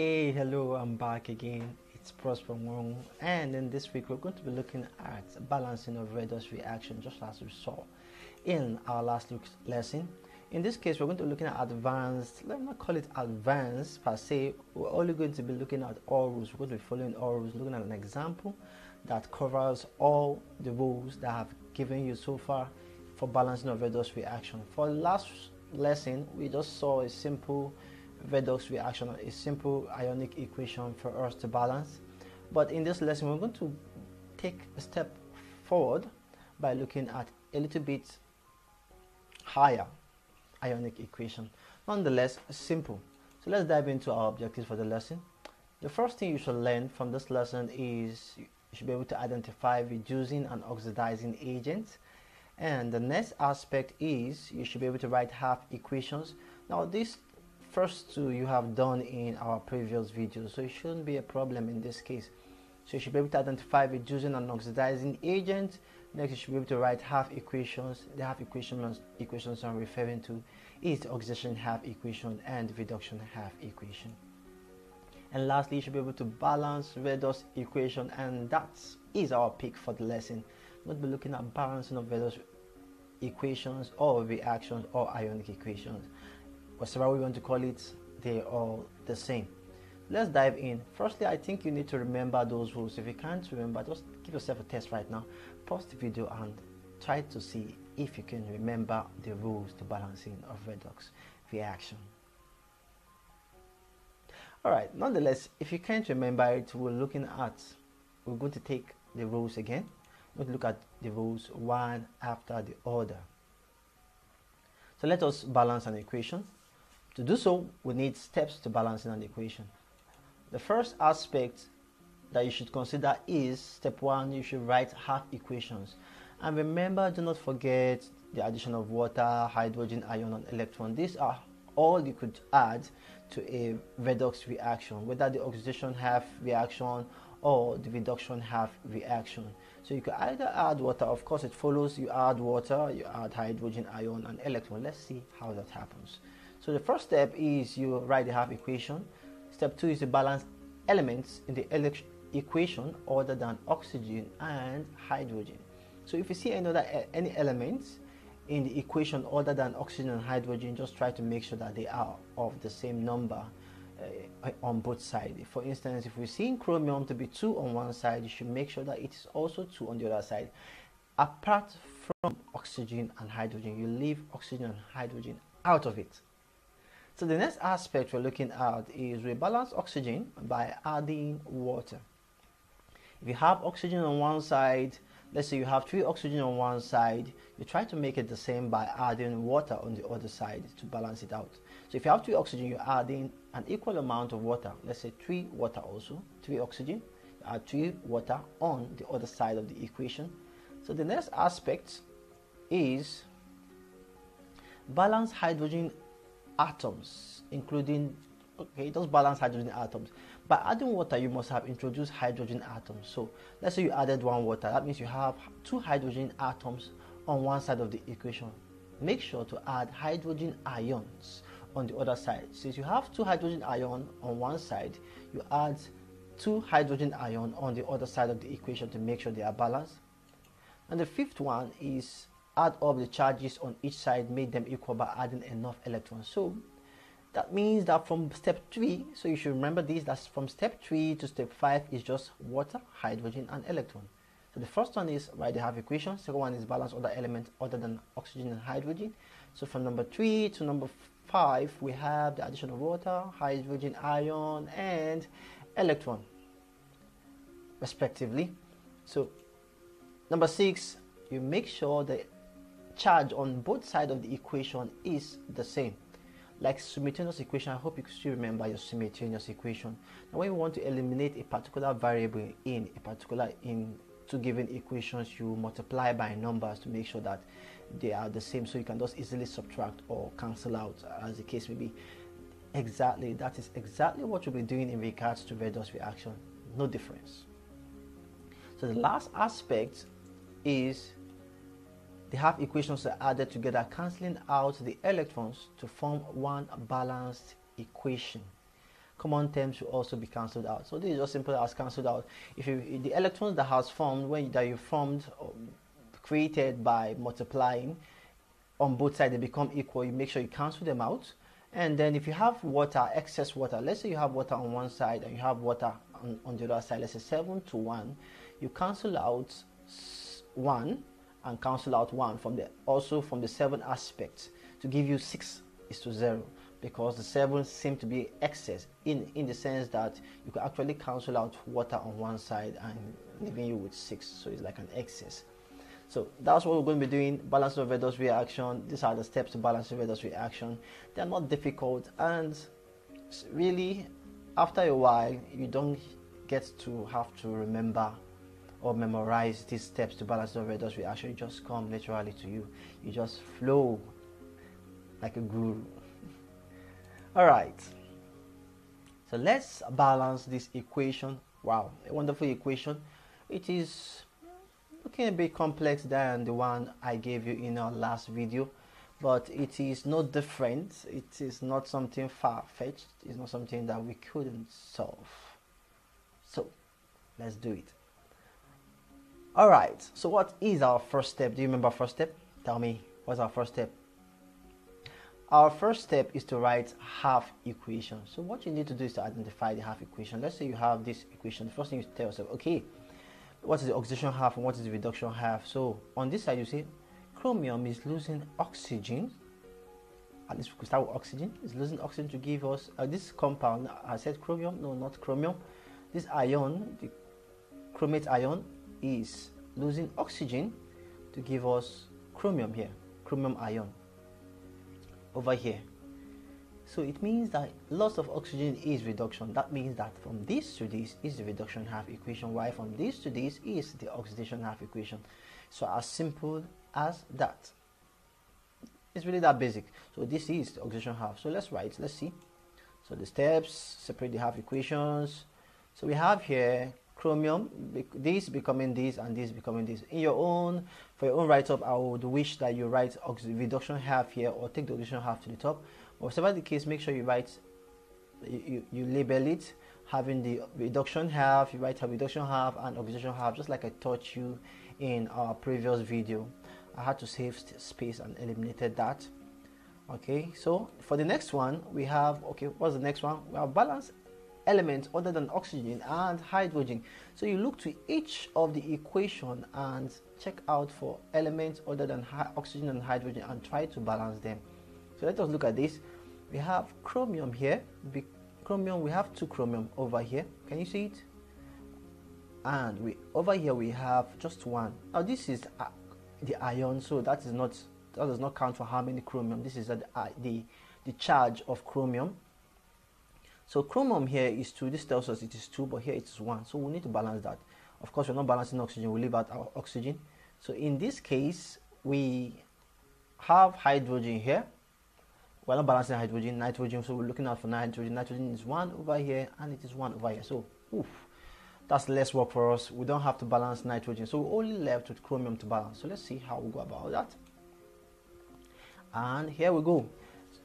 Hey, hello, I'm back again. It's Prosper Wong, and in this week we're going to be looking at balancing of redox reaction, just as we saw in our last lesson. In this case, we're going to be looking at advanced, let me not call it advanced per se, we're only going to be looking at all rules. We're going to be following all rules, looking at an example that covers all the rules that I've given you so far for balancing of redox reaction. For last lesson, we just saw a simple redox reaction, a simple ionic equation for us to balance. But in this lesson, we're going to take a step forward by looking at a little bit higher ionic equation. Nonetheless, simple. So let's dive into our objectives for the lesson. The first thing you should learn from this lesson is you should be able to identify reducing and oxidizing agents. And the next aspect is you should be able to write half equations. Now, this first two you have done in our previous videos so it shouldn't be a problem in this case. So you should be able to identify reducing and oxidizing agent next you should be able to write half equations the half equations equations i'm referring to is oxidation half equation and reduction half equation. And lastly you should be able to balance redox equation and that is our pick for the lesson. We'll be looking at balancing of redox equations or reactions or ionic equations whatever we want to call it, they're all the same. Let's dive in. Firstly, I think you need to remember those rules. If you can't remember, just give yourself a test right now. Pause the video and try to see if you can remember the rules to balancing of redox reaction. Alright, nonetheless, if you can't remember it, we're looking at, we're going to take the rules again. We're going to look at the rules one after the other. So let us balance an equation. To do so, we need steps to balancing an equation. The first aspect that you should consider is step one, you should write half equations. And remember, do not forget the addition of water, hydrogen, ion, and electron. These are all you could add to a redox reaction, whether the oxidation half reaction or the reduction half reaction. So you could either add water, of course it follows you add water, you add hydrogen, ion, and electron. Let's see how that happens. So the first step is you write the half equation. Step two is to balance elements in the equation other than oxygen and hydrogen. So if you see any other any elements in the equation other than oxygen and hydrogen, just try to make sure that they are of the same number uh, on both sides. For instance, if we're seeing chromium to be 2 on one side, you should make sure that it is also 2 on the other side. Apart from oxygen and hydrogen, you leave oxygen and hydrogen out of it. So the next aspect we're looking at is we balance oxygen by adding water. If you have oxygen on one side, let's say you have three oxygen on one side, you try to make it the same by adding water on the other side to balance it out. So if you have three oxygen, you're adding an equal amount of water. Let's say three water also, three oxygen, add three water on the other side of the equation. So the next aspect is balance hydrogen atoms, including, okay, those balance hydrogen atoms. By adding water, you must have introduced hydrogen atoms. So let's say you added one water, that means you have two hydrogen atoms on one side of the equation. Make sure to add hydrogen ions on the other side. Since you have two hydrogen ion on one side, you add two hydrogen ion on the other side of the equation to make sure they are balanced. And the fifth one is add up the charges on each side, make them equal by adding enough electrons. So that means that from step 3, so you should remember this, that's from step 3 to step 5 is just water, hydrogen and electron. So the first one is write the half equation, second one is balance other elements other than oxygen and hydrogen. So from number 3 to number 5 we have the addition of water, hydrogen, ion and electron respectively. So number 6 you make sure that charge on both sides of the equation is the same. Like simultaneous equation, I hope you still remember your simultaneous equation. Now when you want to eliminate a particular variable in a particular in two given equations, you multiply by numbers to make sure that they are the same so you can just easily subtract or cancel out as the case may be. Exactly, that is exactly what you'll be doing in regards to redox reaction. No difference. So the last aspect is the half equations are added together, cancelling out the electrons to form one balanced equation. common terms will also be cancelled out. So this is just simple as cancelled out. If you the electrons that has formed when that you formed um, created by multiplying on both sides they become equal, you make sure you cancel them out. And then if you have water, excess water, let's say you have water on one side and you have water on, on the other side, let's say 7 to 1, you cancel out 1 and cancel out 1 from the also from the 7 aspects. To give you 6 is to 0 because the 7 seem to be excess in, in the sense that you can actually cancel out water on one side and leaving you with 6 so it's like an excess. So that's what we're going to be doing balancing of redox reaction. These are the steps to balancing redox reaction. They're not difficult and really after a while you don't get to have to remember or memorize these steps to balance the redox reaction. It just come naturally to you. You just flow like a guru. All right. So let's balance this equation. Wow, a wonderful equation. It is looking a bit complex than the one I gave you in our last video, but it is not different. It is not something far-fetched. It's not something that we couldn't solve. So let's do it. All right. So what is our first step? Do you remember first step? Tell me. What's our first step? Our first step is to write half equation. So what you need to do is to identify the half equation. Let's say you have this equation. The first thing you tell yourself, okay, what is the oxidation half and what is the reduction half? So on this side you see chromium is losing oxygen. At least we could start with oxygen. It's losing oxygen to give us uh, this compound. I said chromium. No, not chromium. This ion, the chromate ion, is losing oxygen to give us chromium here, chromium ion over here. So it means that loss of oxygen is reduction. That means that from this to this is the reduction half equation, while from this to this is the oxidation half equation. So as simple as that. It's really that basic. So this is the oxidation half. So let's write, let's see. So the steps, separate the half equations. So we have here chromium, this becoming this and this becoming this. In your own, for your own write-up, I would wish that you write reduction half here or take the reduction half to the top. Whatever the case, make sure you write, you, you, label it, having the reduction half, you write a reduction half and oxidation half, just like I taught you in our previous video. I had to save space and eliminated that. Okay, so for the next one, we have, okay, what's the next one? We have balance elements other than oxygen and hydrogen. So you look to each of the equation and check out for elements other than oxygen and hydrogen and try to balance them. So let us look at this. We have chromium here. Be chromium, we have two chromium over here. Can you see it? And we over here we have just one. Now this is uh, the ion, so that is not that does not count for how many chromium. This is uh, the the charge of chromium so chromium here is 2. This tells us it is 2, but here it is 1. So we need to balance that. Of course, we're not balancing oxygen. We leave out our oxygen. So in this case, we have hydrogen here. We're not balancing hydrogen, nitrogen. So we're looking out for nitrogen. Nitrogen is 1 over here, and it is 1 over here. So, oof, that's less work for us. We don't have to balance nitrogen. So we're only left with chromium to balance. So let's see how we go about that. And here we go.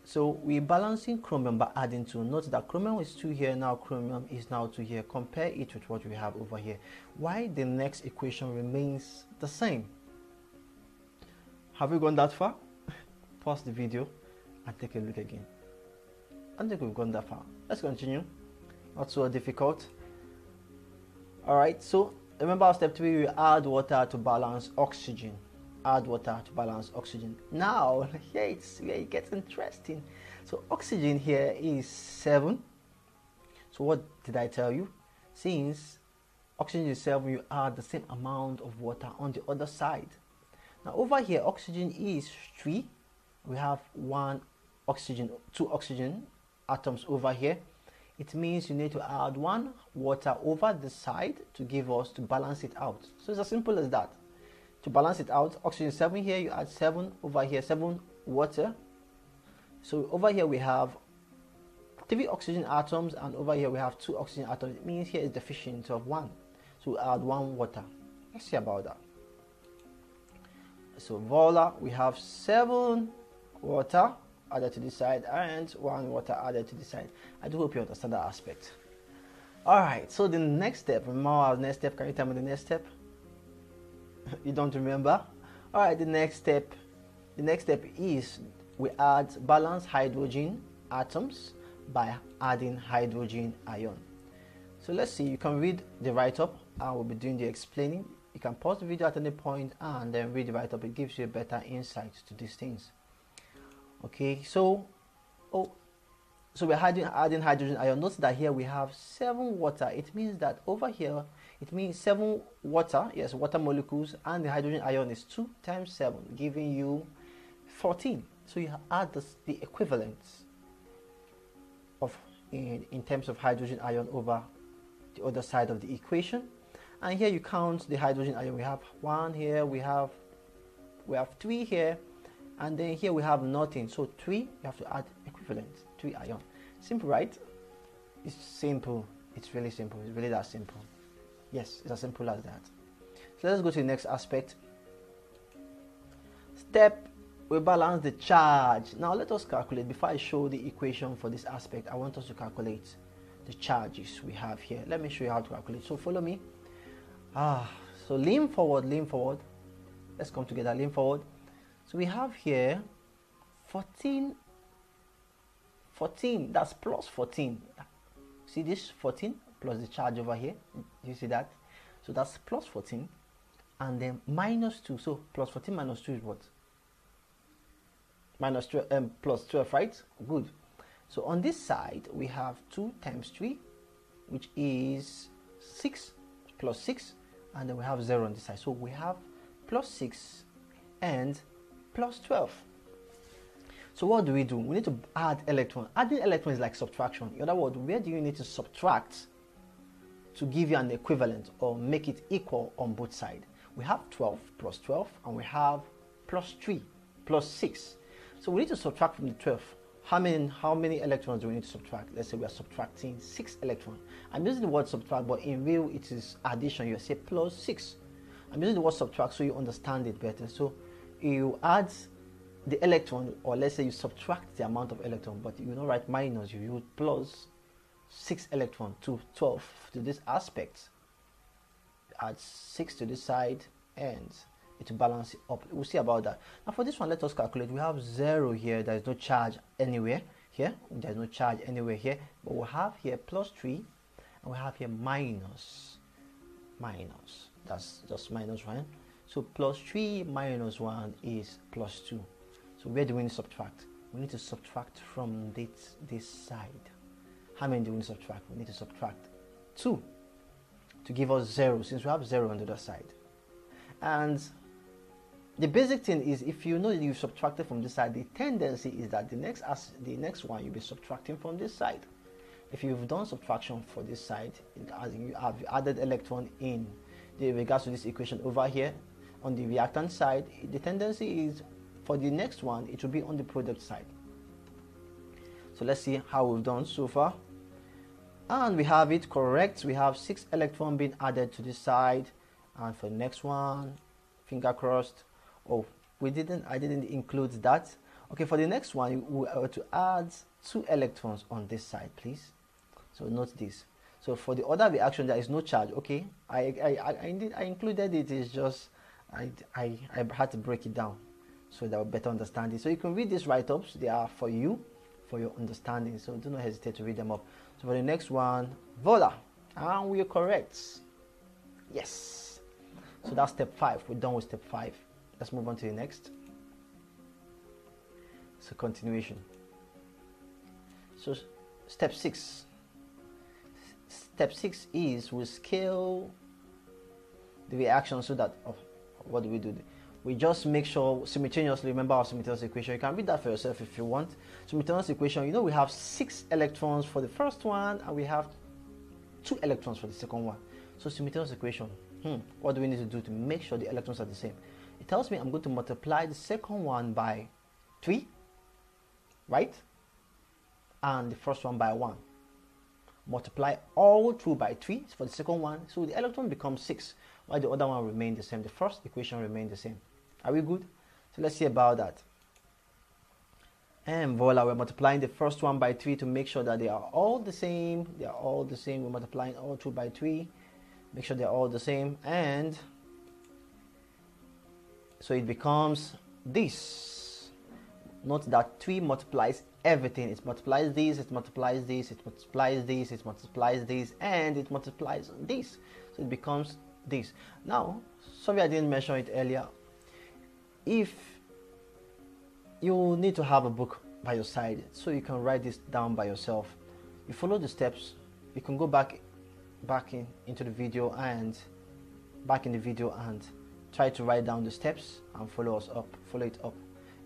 So we're balancing chromium by adding 2. Note that chromium is 2 here, now chromium is now 2 here. Compare it with what we have over here. Why the next equation remains the same? Have we gone that far? Pause the video and take a look again. I think we've gone that far. Let's continue. Not so difficult. Alright, so remember step 3 we add water to balance oxygen add water to balance oxygen. Now, here it's where it gets interesting. So oxygen here is 7. So what did I tell you? Since oxygen is 7, you add the same amount of water on the other side. Now over here, oxygen is 3. We have one oxygen, two oxygen atoms over here. It means you need to add one water over the side to give us, to balance it out. So it's as simple as that to balance it out. Oxygen 7 here you add 7 over here 7 water. So over here we have three oxygen atoms and over here we have two oxygen atoms. It means here is deficient of one. So we add one water. Let's see about that. So voila we have seven water added to this side and one water added to this side. I do hope you understand that aspect. Alright, so the next step, remember our next step, can you tell me the next step? you don't remember? Alright, the next step, the next step is we add balanced hydrogen atoms by adding hydrogen ion. So let's see, you can read the write-up I will be doing the explaining. You can pause the video at any point and then read the write-up. It gives you a better insight to these things. Okay, so oh, so we're adding, adding hydrogen ion. Notice that here we have seven water. It means that over here, it means seven water, yes, water molecules, and the hydrogen ion is two times seven, giving you 14. So you add this, the equivalent of in, in terms of hydrogen ion over the other side of the equation. And here you count the hydrogen ion. We have one here we have we have three here and then here we have nothing. So three you have to add equivalent three ion. Simple right? It's simple. It's really simple. It's really that simple yes it's as simple as that. So let's go to the next aspect. Step we balance the charge. Now let us calculate. Before i show the equation for this aspect i want us to calculate the charges we have here. Let me show you how to calculate. So follow me. Ah, so lean forward, lean forward. Let's come together, lean forward. So we have here 14, 14, that's plus 14. See this 14 plus the charge over here? You see that? So that's plus 14 and then minus 2. So plus 14 minus 2 is what? Minus 12, um, plus 12, right? Good. So on this side, we have 2 times 3, which is 6 plus 6 and then we have 0 on this side. So we have plus 6 and plus 12. So what do we do? We need to add electron. Adding electron is like subtraction. In other words, where do you need to subtract to give you an equivalent or make it equal on both sides? We have 12 plus 12 and we have plus 3 plus 6. So we need to subtract from the 12 how many how many electrons do we need to subtract? Let's say we are subtracting six electrons. I'm using the word subtract, but in real it is addition. You say plus six. I'm using the word subtract so you understand it better. So you add the electron, or let's say you subtract the amount of electron, but you don't write minus. You use plus six electron to 12 to this aspect. Add six to this side and to balance it up. We'll see about that. Now for this one, let us calculate. We have 0 here. There is no charge anywhere here. There's no charge anywhere here. But we have here plus 3 and we have here minus. Minus. That's just minus 1. So plus 3 minus 1 is plus 2. So where do we need to subtract? We need to subtract from this, this side. How many do we need to subtract? We need to subtract 2 to give us 0 since we have 0 on the other side. And the basic thing is if you know that you've subtracted from this side, the tendency is that the next as the next one you'll be subtracting from this side. If you've done subtraction for this side, as you have added electron in the regards to this equation over here on the reactant side, the tendency is for the next one it will be on the product side. So let's see how we've done so far. And we have it correct. We have six electron being added to this side. And for the next one, finger crossed, oh we didn't i didn't include that. Okay for the next one we are to add two electrons on this side please. So note this. So for the other reaction there is no charge. Okay i i i, I, did, I included it. Is just I, I i had to break it down so that will better understand it. So you can read these write-ups. They are for you for your understanding so do not hesitate to read them up so for the next one voila and we are correct yes so that's step five we're done with step five Let's move on to the next. So continuation. So step six. Step six is we scale the reaction so that oh, what do we do? We just make sure simultaneously remember our simultaneous equation. You can read that for yourself if you want. Simultaneous equation, you know we have six electrons for the first one and we have two electrons for the second one. So simultaneous equation, hmm, what do we need to do to make sure the electrons are the same? it tells me I'm going to multiply the second one by 3, right? And the first one by 1. Multiply all through by 3 for the second one. So the electron becomes 6, while the other one remains the same. The first equation remains the same. Are we good? So let's see about that. and voila we're multiplying the first one by 3 to make sure that they are all the same. They are all the same. We're multiplying all two by 3 make sure they're all the same. And so it becomes this. Note that 3 multiplies everything. It multiplies this it multiplies this it multiplies this it multiplies this and it multiplies this. So it becomes this. Now sorry i didn't mention it earlier if you need to have a book by your side so you can write this down by yourself you follow the steps you can go back back in into the video and back in the video and try to write down the steps and follow us up follow it up.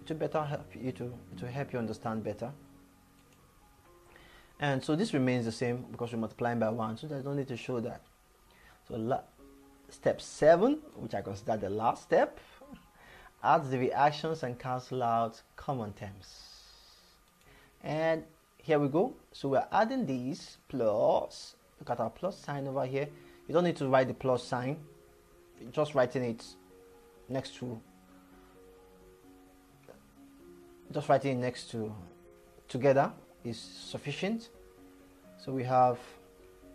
To better help you to to help you understand better. And so this remains the same because we're multiplying by one so there's no need to show that. So step seven which i consider the last step add the reactions and cancel out common terms. And here we go. So we're adding these plus look at our plus sign over here. You don't need to write the plus sign. Just writing it next to just writing next to together is sufficient. So we have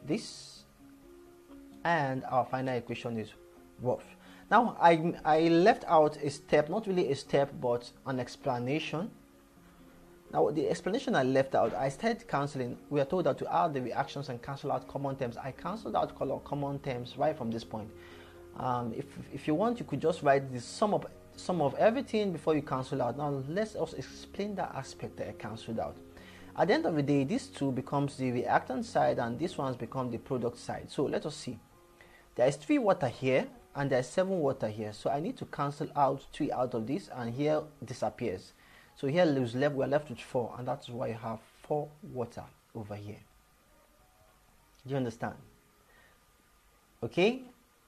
this and our final equation is worth now I, I left out a step not really a step but an explanation now the explanation I left out I started cancelling we are told that to add the reactions and cancel out common terms I cancelled out common terms right from this point um, if, if you want you could just write the sum of sum of everything before you cancel out. Now let's also explain that aspect that I cancelled out. At the end of the day, this two becomes the reactant side and this one's become the product side. So let us see. There is three water here and there's seven water here. So I need to cancel out three out of this and here disappears. So here lose left, we're left with four and that's why you have four water over here. Do you understand? Okay?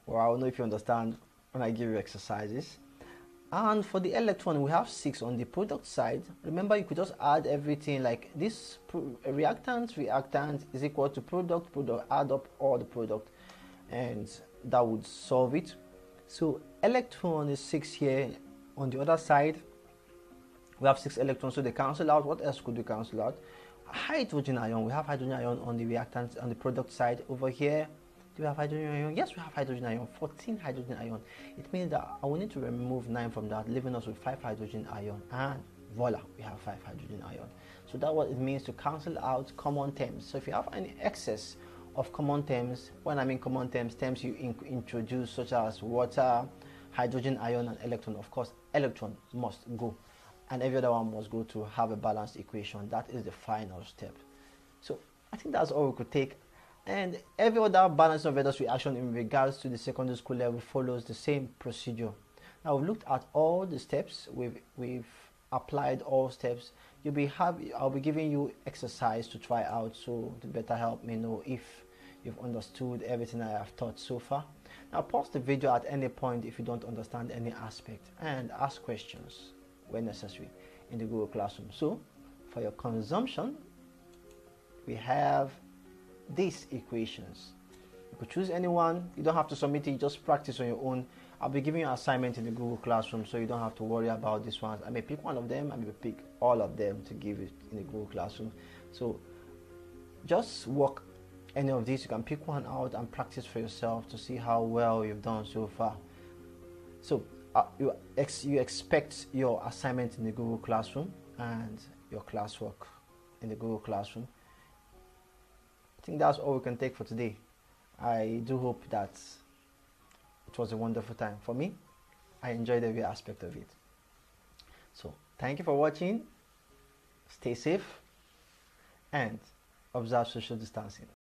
Well, I don't know if you understand when I give you exercises. And for the electron, we have 6 on the product side. Remember, you could just add everything like this reactant, reactant is equal to product, product, add up all the product. And that would solve it. So electron is 6 here. On the other side, we have 6 electrons, so they cancel out. What else could we cancel out? Hydrogen ion. We have hydrogen ion on the reactant, on the product side. Over here, do we have hydrogen ion? Yes, we have hydrogen ion, 14 hydrogen ion. It means that I will need to remove 9 from that, leaving us with 5 hydrogen ion. And voila, we have 5 hydrogen ion. So that's what it means to cancel out common terms. So if you have any excess of common terms, when I mean common terms, terms you in introduce such as water, hydrogen ion, and electron, of course, electron must go. And every other one must go to have a balanced equation. That is the final step. So I think that's all we could take and every other balance of redox reaction in regards to the secondary school level follows the same procedure. Now we've looked at all the steps, we've, we've applied all steps. You'll be happy, I'll be giving you exercise to try out so to better help me know if you've understood everything I have taught so far. Now pause the video at any point if you don't understand any aspect and ask questions when necessary in the Google Classroom. So for your consumption, we have these equations. You could choose anyone. You don't have to submit it. Just practice on your own. I'll be giving you an assignment in the Google Classroom, so you don't have to worry about this one. I may pick one of them. I may pick all of them to give it in the Google Classroom. So just work any of these. You can pick one out and practice for yourself to see how well you've done so far. So uh, you, ex you expect your assignment in the Google Classroom and your classwork in the Google Classroom. I think that's all we can take for today. I do hope that it was a wonderful time for me. I enjoyed every aspect of it. So, thank you for watching. Stay safe and observe social distancing.